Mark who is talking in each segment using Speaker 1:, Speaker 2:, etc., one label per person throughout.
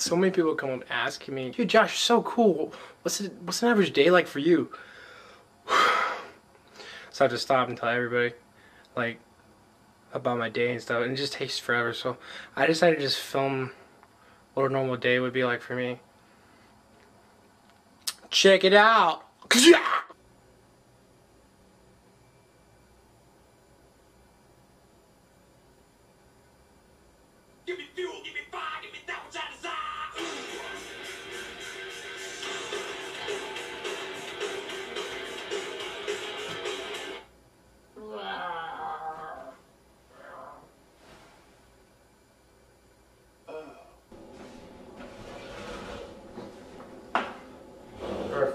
Speaker 1: so many people come up asking me, "Dude, Josh, you're so cool. What's it? What's an average day like for you?" so I have to stop and tell everybody, like, about my day and stuff, and it just takes forever. So I decided to just film what a normal day would be like for me. Check it out.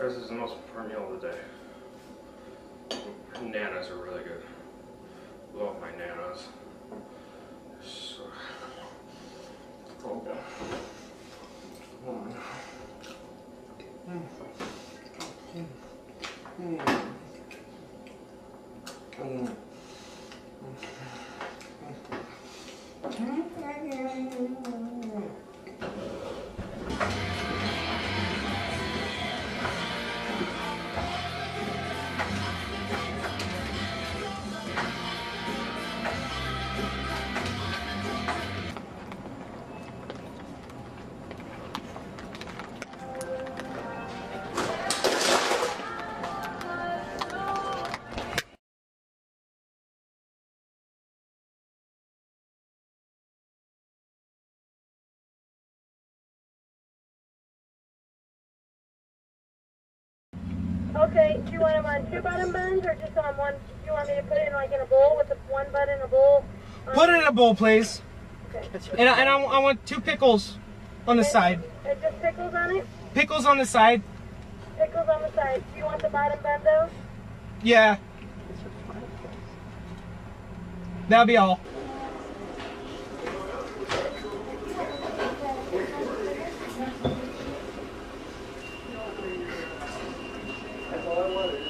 Speaker 1: Breakfast is the most important meal of the day. Nanas are really good. Love my nanas. So, oh. Mm. Mm. Mm.
Speaker 2: Okay, do you want them on two bottom buns or just on one? Do you want me to put it in like in a bowl with the one bun in a bowl?
Speaker 3: Put it in a bowl, please.
Speaker 2: Okay.
Speaker 3: And I, and I, I want two pickles on the side.
Speaker 2: And just pickles on it?
Speaker 3: Pickles on the side.
Speaker 2: Pickles on the side. Do you want the bottom bun though?
Speaker 3: Yeah. That'll be all.
Speaker 4: Wanted.